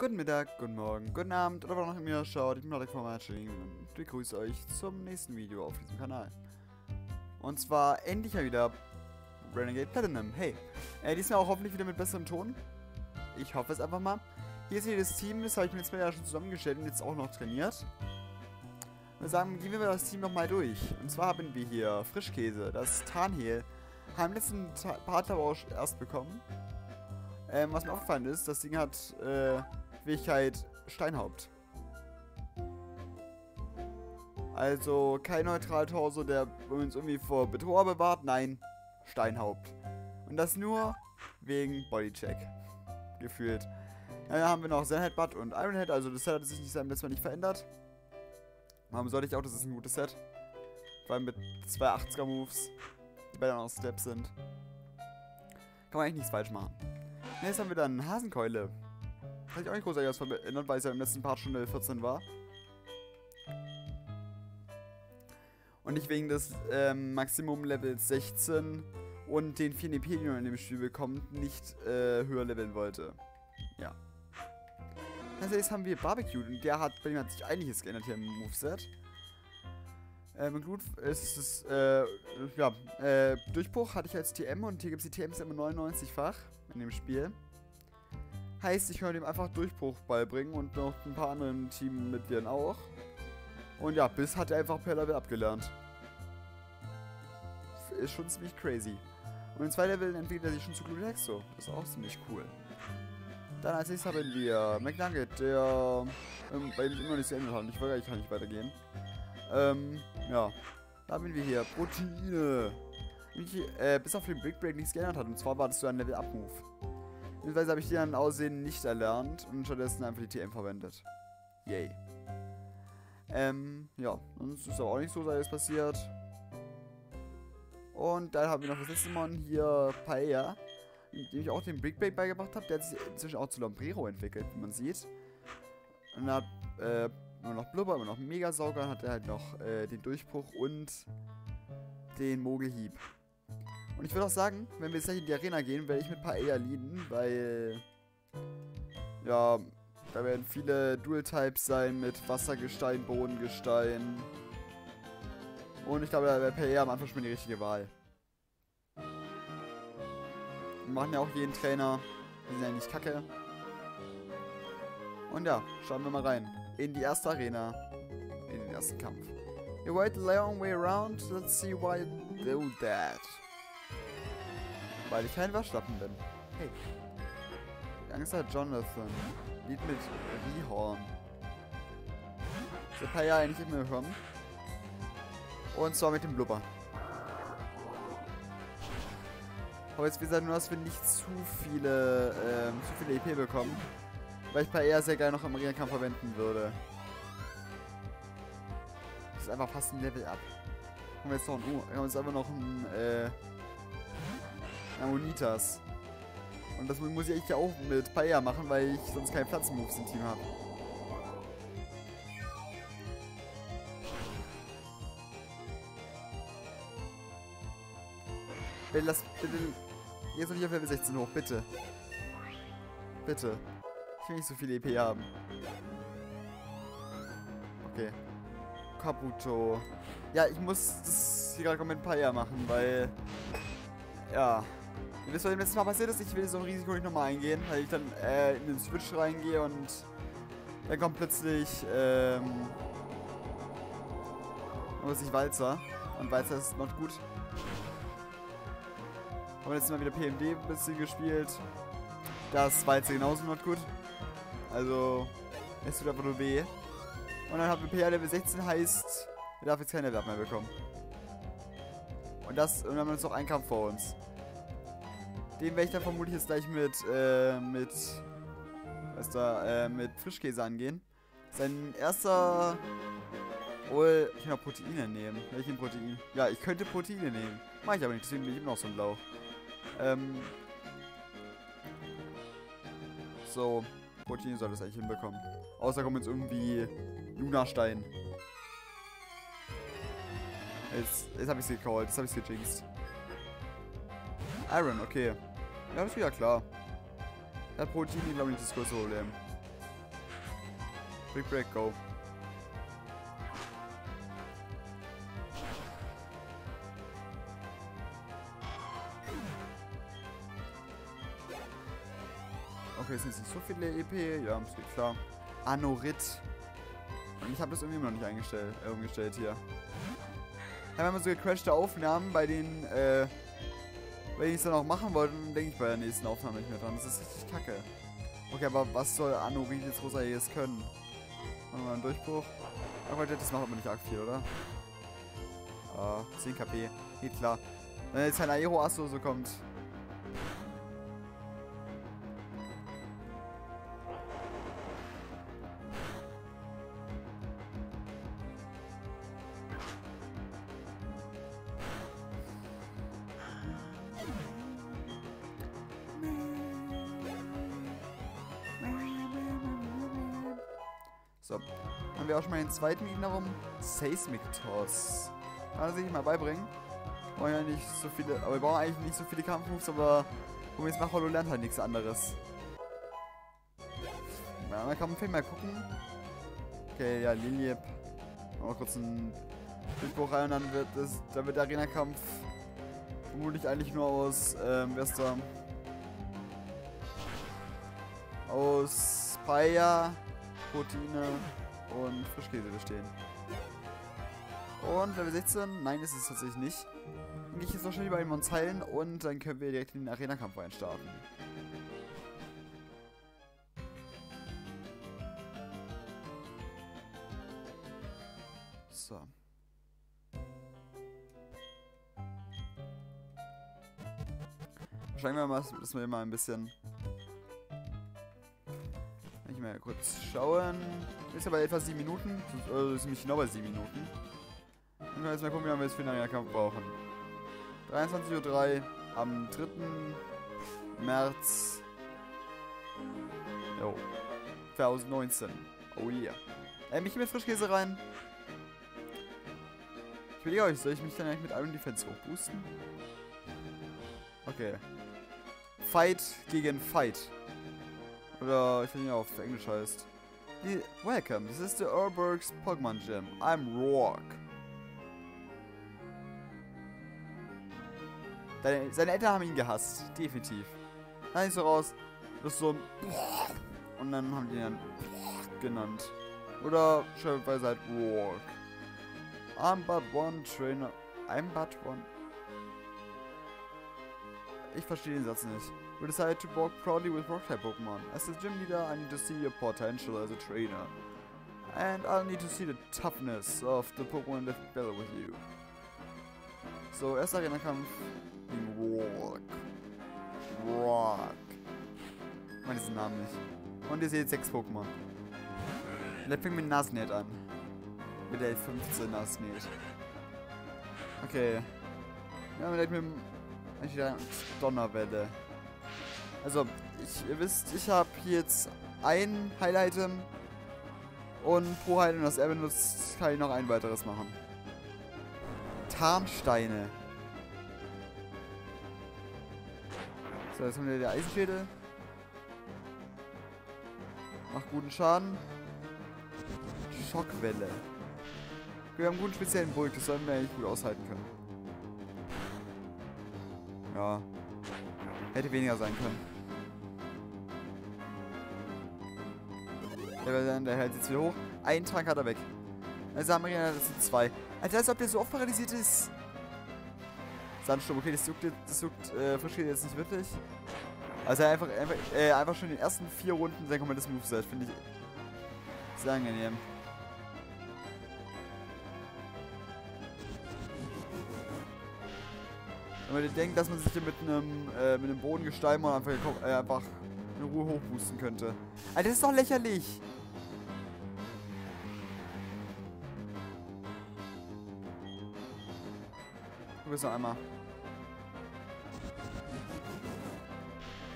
Guten Mittag, guten Morgen, guten Abend oder wann auch immer ihr schaut. Ich bin Patrick von Matching und begrüße euch zum nächsten Video auf diesem Kanal. Und zwar endlich mal wieder Renegade Platinum. Hey, äh, diesmal auch hoffentlich wieder mit besserem Ton. Ich hoffe es einfach mal. Hier seht ihr das Team, das habe ich mir jetzt mal ja schon zusammengestellt und jetzt auch noch trainiert. Wir sagen, gehen wir das Team nochmal durch. Und zwar haben wir hier Frischkäse, das Tarnhehl. Haben letzten Part aber auch erst bekommen. Ähm, was mir aufgefallen ist, das Ding hat äh, Fähigkeit Steinhaupt. Also kein Neutraltorso, der uns irgendwie vor Betrug bewahrt. Nein, Steinhaupt. Und das nur wegen Bodycheck. Gefühlt. Dann haben wir noch Zenhead und Ironhead. Also das Set hat sich nicht seinem letzten Mal nicht verändert. Warum sollte ich auch, das ist ein gutes Set. Vor allem mit zwei 80er Moves, die beide noch Steps sind. Kann man eigentlich nichts falsch machen. Jetzt haben wir dann Hasenkeule. Hat ich auch nicht großartig was verändert, weil es ja im letzten Part schon Level 14 war. Und nicht wegen des ähm, Maximum Levels 16 und den 4 EP, in dem Spiel bekommt, nicht äh, höher leveln wollte. Ja. Also jetzt haben wir Barbecue und der hat, bei dem hat sich einiges geändert hier im Moveset. Ähm, gut, es ist, äh, ja, äh, Durchbruch hatte ich als TM und hier gibt es die TMs immer 99-fach in dem Spiel. Heißt, ich könnte ihm einfach Durchbruch beibringen und noch ein paar anderen Teammitgliedern auch. Und ja, bis hat er einfach per Level abgelernt. Ist schon ziemlich crazy. Und in zwei Leveln entwickelt er sich schon zu Glutexo. Das ist auch ziemlich cool. Dann als nächstes haben wir McNugget, der ähm, bei dem immer nicht geändert hat. Ich wollte gar nicht weitergehen. Ähm, ja. Da haben wir hier Proteine. Ich, äh, bis auf den Big Break nichts geändert hat. Und zwar war das so ein Level-Up-Move. Jedenfalls habe ich den Aussehen nicht erlernt und stattdessen einfach die TM verwendet. Yay. Ähm, ja, sonst ist aber auch nicht so alles passiert. Und dann haben wir noch das letzte Mal hier Paella, dem ich auch den Brick Break beigebracht habe. Der hat sich inzwischen auch zu Lombrero entwickelt, wie man sieht. Und dann hat äh, immer noch Blubber, immer noch Megasauger, hat er halt noch äh, den Durchbruch und den Mogelhieb. Und ich würde auch sagen, wenn wir jetzt gleich in die Arena gehen, werde ich mit Paella leaden, weil... Ja, da werden viele Dual-Types sein mit Wassergestein, Bodengestein. Und ich glaube, da wäre Paella am Anfang schon die richtige Wahl. Wir machen ja auch jeden Trainer. Die sind ja nicht kacke. Und ja, schauen wir mal rein. In die erste Arena. In den ersten Kampf. You wait a long way around. Let's see why you do that. Weil ich kein Waschlappen bin. Hey. Gangster Jonathan. Lied mit Rihorn. Ich habe ja eigentlich immer bekommen. Und zwar mit dem Blubber. Aber jetzt wie gesagt nur, dass wir nicht zu viele, ähm, zu viele EP bekommen. Weil ich Paella sehr gerne noch im Arena-Kampf verwenden würde. Das ist einfach fast ein Level up. Haben wir jetzt noch ein, uh, haben jetzt einfach noch ein, äh, Ammonitas. Und das muss ich eigentlich auch mit Paella machen, weil ich sonst keine Platzmoves im Team habe. Bitte, lass, bitte, jetzt noch nicht auf Level 16 hoch, bitte. Bitte. Ich will nicht so viel EP haben. Okay. Kabuto. Ja, ich muss das hier gerade mit Paella machen, weil... Ja. Ihr wisst, was dem letzten Mal passiert ist? Ich will so ein Risiko nicht nochmal eingehen, weil ich dann äh, in den Switch reingehe und dann kommt plötzlich, ähm, muss ich Walzer. Und Walzer ist noch gut. Haben wir jetzt mal wieder PMD ein bisschen gespielt. Das Walzer genauso not gut. Also, es tut einfach nur weh. Und dann haben wir PA Level 16 heißt, er darf jetzt keine Wert mehr bekommen. Und das, und dann haben wir uns noch einen Kampf vor uns. Den werde ich dann vermutlich jetzt gleich mit, äh, mit, was da, äh, mit Frischkäse angehen. Sein erster, wohl, ich kann auch Proteine nehmen. Welchen Protein? Ja, ich könnte Proteine nehmen. Mach ich aber nicht, deswegen bin ich immer noch so ein Blau. Ähm, so, Protein soll das eigentlich hinbekommen. Außer kommt jetzt irgendwie Lunastein. Jetzt, jetzt habe ich sie gecallt, jetzt habe ich sie gejinxt. Iron, okay. Ja, das ist wieder klar. Er hat Protein, glaube ich, das größte Problem. Quick Break, go. Okay, es sind nicht so viele EP. Ja, das geht klar. Anorit. Und ich habe das irgendwie noch nicht eingestellt, äh, umgestellt hier. Ja, wenn man so gecrashte Aufnahmen, bei denen, äh, wenn ich es dann auch machen wollte, dann denke ich bei der nächsten Aufnahme nicht mehr dran. Das ist richtig kacke. Okay, aber was soll Anorit jetzt großartiges können? Machen wir mal einen Durchbruch. Aber das macht aber nicht arg viel, oder? Ah, 10 KP. Geht klar. Wenn jetzt ein Aero Asso so kommt, So. Haben wir auch schon mal den zweiten Gegner rum. Seismic Toss. Kann er sich mal beibringen. Wir brauchen ja nicht so viele, aber wir brauchen eigentlich nicht so viele Kampfmoves, aber wir jetzt machen, lernt halt nichts anderes. Ja, man kann mal gucken. Okay, ja, Liliep. Mal kurz einen Durchbruch rein und dann wird, das, dann wird der Arena-Kampf vermutlich eigentlich nur aus, ähm, wer ist da? Aus Paya, Proteine und Frischkäse bestehen. Und Level 16? Nein, ist es tatsächlich nicht. Dann gehe ich jetzt noch schnell über uns heilen und dann können wir direkt in den Arena-Kampf reinstarten. So. Schauen wir mal, dass wir mal ein bisschen mal kurz schauen. Ist ja bei etwa 7 Minuten. Also ist nämlich genau bei 7 Minuten. Dann können wir jetzt mal gucken, wie lange wir jetzt für den Kampf brauchen. 23.03 Uhr am 3. März. Jo. 2019. Oh yeah. Äh, mich mit Frischkäse rein. Ich will euch, soll ich mich dann eigentlich mit Iron Defense hochboosten? Okay. Fight gegen Fight. Oder ich weiß nicht, auf Englisch heißt. Die, Welcome, this is the Urbergs Pokemon Gym. I'm Rourke. Deine, seine Eltern haben ihn gehasst, definitiv. Dann ist so raus, das ist so ein und dann haben die ihn dann genannt. Oder scheinbar halt Rourke. I'm but one trainer. I'm but one. Ich verstehe den Satz nicht. We decided to walk proudly with rock-type Pokemon. As the gym leader, I need to see your potential as a trainer. And I'll need to see the toughness of the Pokemon that battle with you. So, erster Arena-Kampf gegen Rock. Rock. Ich meine diesen Namen nicht. Und ihr seht sechs Pokémon. Der fängt mit Nasenhet an. Mit der 15 Nasenhet. Okay. Ja, direkt mit dem... Donnerwelle. Also, ich, ihr wisst, ich habe hier jetzt ein Highlight-Item. Und pro Highlight, das er benutzt, kann ich noch ein weiteres machen. Tarnsteine. So, jetzt haben wir der Eisenschädel. Macht guten Schaden. Schockwelle. Wir haben einen guten speziellen Bulk, das sollen wir eigentlich gut aushalten können. Ja. Hätte weniger sein können. Der, der hält jetzt wieder hoch. Einen Trank hat er weg. Also haben wir das sind zwei. Alter, als ob der so oft paralysiert ist. Sandsturm, okay, das juckt, das juckt äh, Frischkäse jetzt nicht wirklich. Also einfach, einfach, äh, einfach schon in den ersten vier Runden sein komplettes Moveset, finde ich sehr angenehm. Wenn man denkt, dass man sich hier mit einem, äh, mit einem Bodengestein mal einfach, äh, einfach in Ruhe hochboosten könnte. Alter, das ist doch lächerlich. Noch einmal.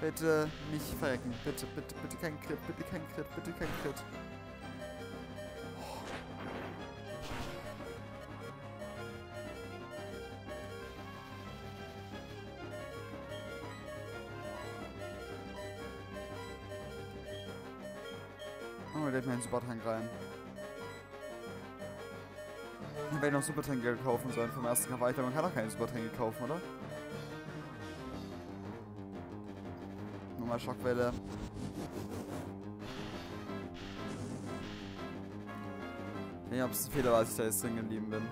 Bitte nicht verrecken. Bitte, bitte, bitte kein Crit. Bitte kein Crit. Bitte kein Crit. Oh, der hat mir einen Supertank rein. Ich werde noch Supertränke kaufen sollen vom ersten Kampf. Man kann doch keine Supertränke kaufen, oder? Nochmal Schockwelle. Ich es ein Fehler dass ich da jetzt drin geblieben bin.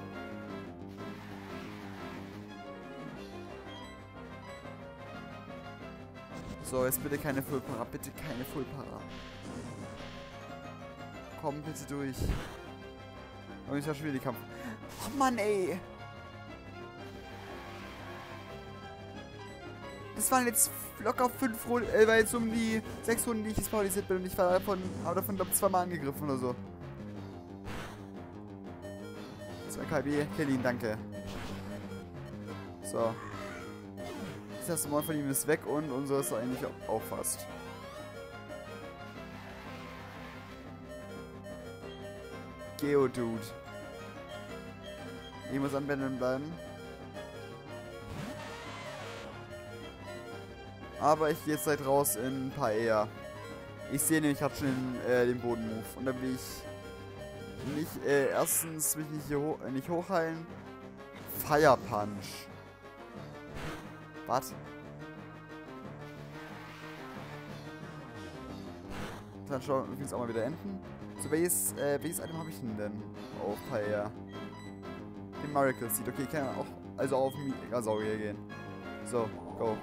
So, jetzt bitte keine Fullpara, bitte keine Fullpara. Komm bitte durch. Und ich habe schon wieder die Kampf. Mann, ey. Das waren jetzt locker fünf Runden, äh, weil jetzt um die sechs Runden, die ich jetzt paralysiert bin und ich war davon, habe davon glaube ich zweimal angegriffen oder so. 2 KB, kill ihn, danke. So. Das erste Mal von ihm ist weg und unser ist eigentlich auch fast. Geodude. Ich muss anwenden bleiben. Aber ich gehe jetzt gleich raus in Paella. Ich sehe nämlich, ich habe schon den, äh, den Boden-Move. Und dann will ich nicht, äh, erstens will ich nicht, hier ho äh, nicht hochheilen. Fire Punch. Was? Dann schauen wir übrigens auch mal wieder enden. So, welches, äh, welches Item habe ich denn denn auf Paella? Den Miracle Seed. Okay, ich kann auch also auf Megasauger gehen. So, go.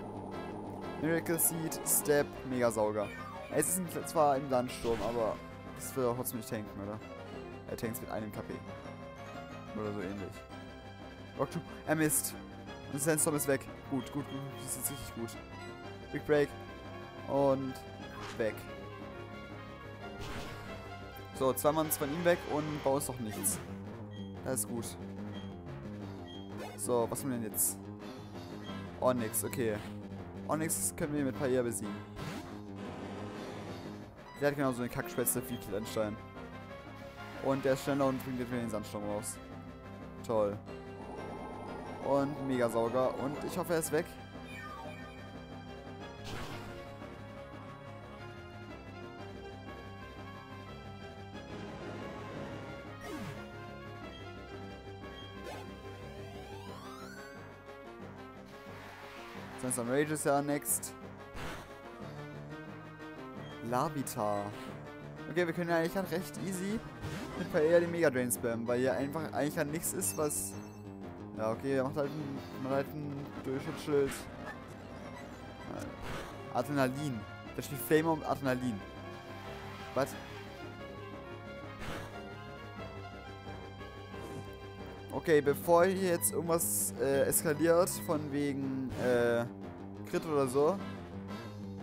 Miracle Seed, Step, Megasauger. Es ist ein, zwar ein Landsturm, aber das wird auch trotzdem nicht tanken, oder? Er tankt mit einem KP. Oder so ähnlich. Rocktu, er misst. Und Sandstorm ist weg. Gut, gut, gut. Das ist richtig gut. Big Break. Und weg. So, zwei Mann von ihm weg und Bau ist doch nichts. Das ist gut. So, was haben wir denn jetzt? Onyx, okay. Onyx können wir mit Paella besiegen. Der hat genauso eine Kackspätze wie Kleinstein. Und der ist schneller und bringt den Sandsturm raus. Toll. Und Megasauger. Und ich hoffe, er ist weg. Sandstorm Rage ist ja next. Labitar. Okay, wir können ja eigentlich recht easy mit eher den Mega Drain spammen, weil hier einfach eigentlich an nichts ist, was... Ja, okay, er macht halt ein, macht halt ein Durchschutzschild. Adrenalin. Da steht Flame und Adrenalin. Was? Okay, bevor hier jetzt irgendwas äh, eskaliert, von wegen äh, Crit oder so,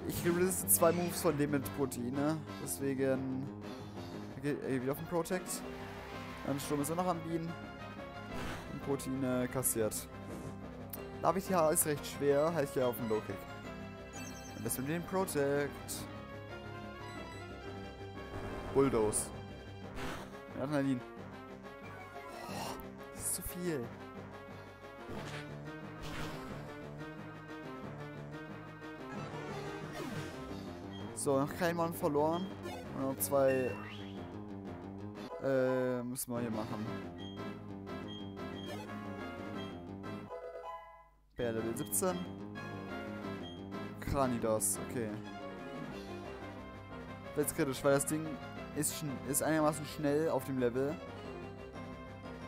ich resiste zwei Moves von dem mit Proteine. Deswegen geht äh, wieder auf den Protect. Dann Sturm ist er noch am Bienen. Und Proteine kassiert. Lavitiar ist recht schwer, heißt ja auf den Low Kick. Und das mit den Protect. Bulldoze. Adrenalin zu viel. So, noch kein Mann verloren. Und noch zwei äh, müssen wir hier machen. Bär Level 17. Kranidas, okay. Jetzt kritisch, weil das Ding ist, ist einigermaßen schnell auf dem Level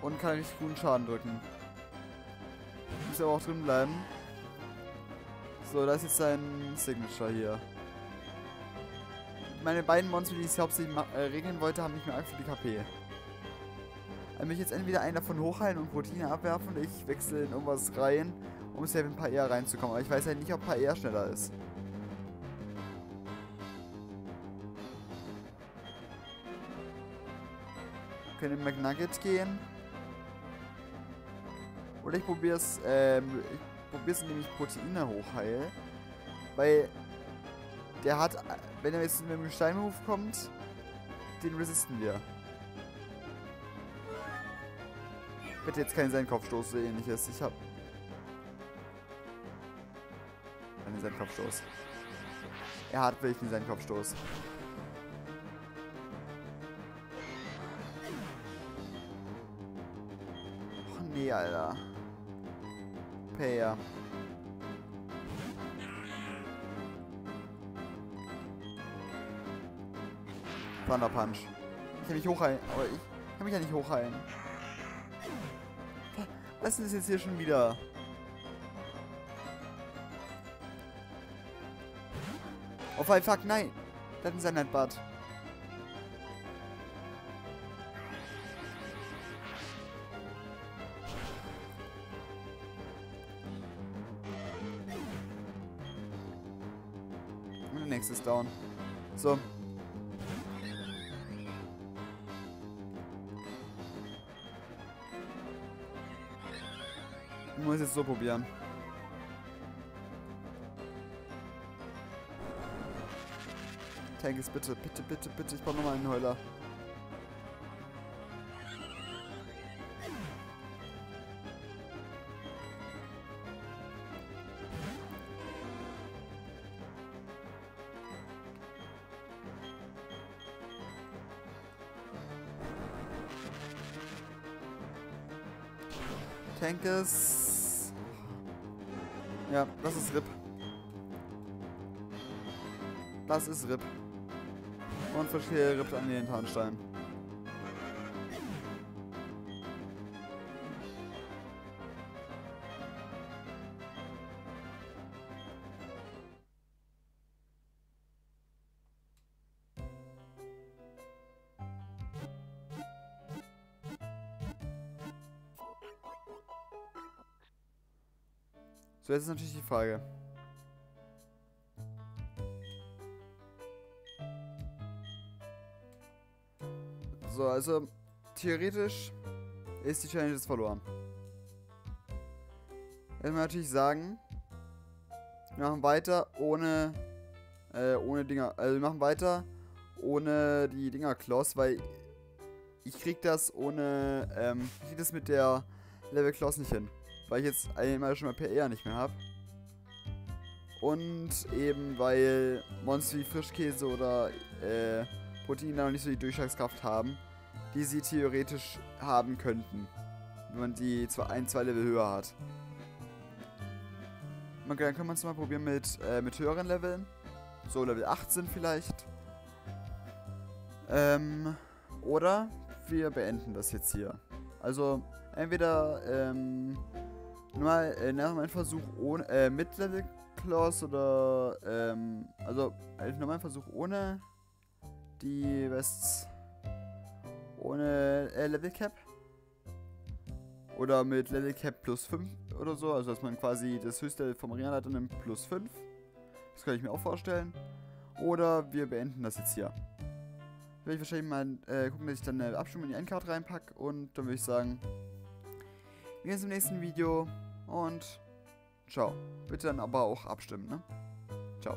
und kann richtig guten Schaden drücken. Muss aber auch drin bleiben. So, da ist jetzt sein Signature hier. Meine beiden Monster, die ich hauptsächlich äh, regeln wollte, haben nicht mehr Angst für die KP. Dann will ich jetzt entweder einen davon hochheilen und Proteine abwerfen und ich wechsle in irgendwas rein, um safe in eher reinzukommen. Aber ich weiß halt nicht, ob eher schneller ist. Wir können in McNugget gehen. Oder ich probiere es, ähm, ich probiere es, indem ich Proteine hochheile. Weil der hat, wenn er jetzt mit dem Steinmove kommt, den resisten wir. Bitte jetzt keinen Seinkopfstoß oder ähnliches. Ich hab... Einen Seinkopfstoß. Er hat wirklich einen Seinkopfstoß. Och nee, Alter. Payer. Thunder Punch. Ich kann mich hochheilen, aber ich kann mich ja nicht hochheilen. Was ist jetzt hier schon wieder? Oh, fuck, nein. Das ist ein Nightbad. Und der nächste ist down. So. Ich muss jetzt so probieren. Tankes, bitte, bitte, bitte, bitte. Ich brauche nochmal einen Heuler. Tankes. Ja, das ist RIP. Das ist RIP. Und verstehe RIP an den Tarnstein. So, jetzt ist natürlich die Frage. So, also theoretisch ist die Challenge jetzt verloren. Jetzt muss natürlich sagen, wir machen weiter ohne, äh, ohne Dinger, also wir machen weiter ohne die Dinger Claws, weil ich krieg das ohne, ähm, ich krieg das mit der Level Claws nicht hin. Weil ich jetzt einmal schon mal PR nicht mehr habe. Und eben weil Monster wie Frischkäse oder äh, Proteine noch nicht so die Durchschlagskraft haben, die sie theoretisch haben könnten. Wenn man die zwar ein, zwei Level höher hat. Man, dann kann man es mal probieren mit, äh, mit höheren Leveln. So Level 18 vielleicht. Ähm, oder wir beenden das jetzt hier. Also entweder ähm, Nochmal, äh, nochmal ein Versuch ohne, äh, mit Level Claws oder, ähm, also, also nochmal ein Versuch ohne die Wests, ohne äh, Level Cap. Oder mit Level Cap plus 5 oder so, also dass man quasi das höchste vom Arenaleiter nimmt plus 5. Das kann ich mir auch vorstellen. Oder wir beenden das jetzt hier. Werde ich wahrscheinlich mal äh, gucken, dass ich dann eine Abstimmung in die Endcard reinpacke und dann würde ich sagen, wir sehen uns im nächsten Video und ciao. Bitte dann aber auch abstimmen, ne? Ciao.